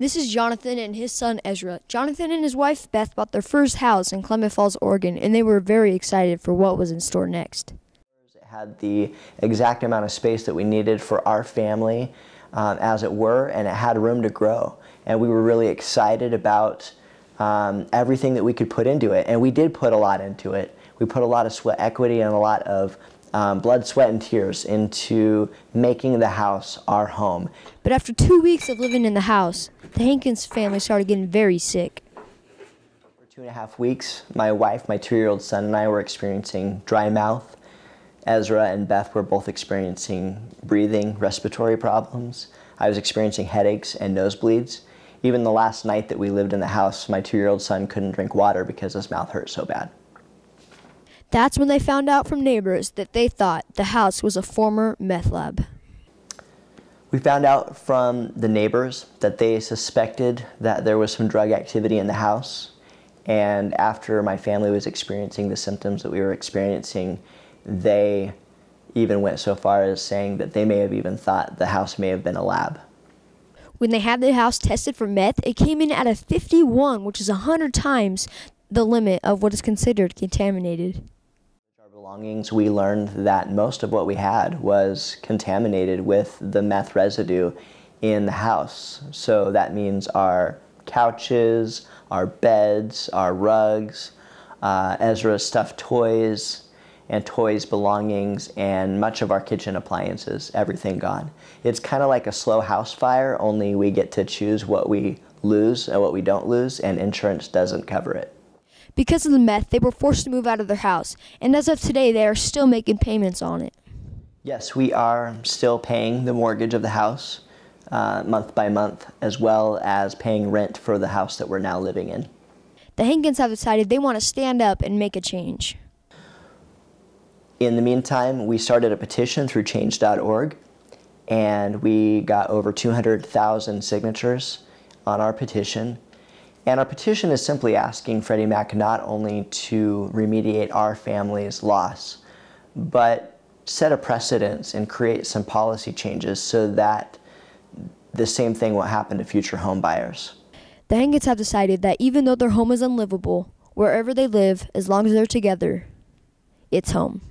This is Jonathan and his son Ezra. Jonathan and his wife Beth bought their first house in Klamath Falls, Oregon, and they were very excited for what was in store next. It had the exact amount of space that we needed for our family, um, as it were, and it had room to grow. And we were really excited about um, everything that we could put into it. And we did put a lot into it. We put a lot of sweat equity and a lot of um, blood, sweat, and tears into making the house our home. But after two weeks of living in the house, the Hankins family started getting very sick. For two and a half weeks, my wife, my two year old son, and I were experiencing dry mouth. Ezra and Beth were both experiencing breathing, respiratory problems. I was experiencing headaches and nosebleeds. Even the last night that we lived in the house, my two year old son couldn't drink water because his mouth hurt so bad. That's when they found out from neighbors that they thought the house was a former meth lab. We found out from the neighbors that they suspected that there was some drug activity in the house. And after my family was experiencing the symptoms that we were experiencing, they even went so far as saying that they may have even thought the house may have been a lab. When they had the house tested for meth, it came in at a 51, which is 100 times the limit of what is considered contaminated belongings, we learned that most of what we had was contaminated with the meth residue in the house. So that means our couches, our beds, our rugs, uh, Ezra's stuffed toys, and toys, belongings, and much of our kitchen appliances, everything gone. It's kind of like a slow house fire, only we get to choose what we lose and what we don't lose, and insurance doesn't cover it. Because of the meth, they were forced to move out of their house, and as of today, they are still making payments on it. Yes, we are still paying the mortgage of the house uh, month by month, as well as paying rent for the house that we're now living in. The Hankins have decided they want to stand up and make a change. In the meantime, we started a petition through change.org, and we got over 200,000 signatures on our petition and our petition is simply asking Freddie Mac not only to remediate our family's loss, but set a precedence and create some policy changes so that the same thing will happen to future home buyers. The Hankins have decided that even though their home is unlivable, wherever they live, as long as they're together, it's home.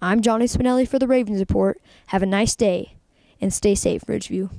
I'm Johnny Spinelli for the Ravens Report. Have a nice day and stay safe, Ridgeview.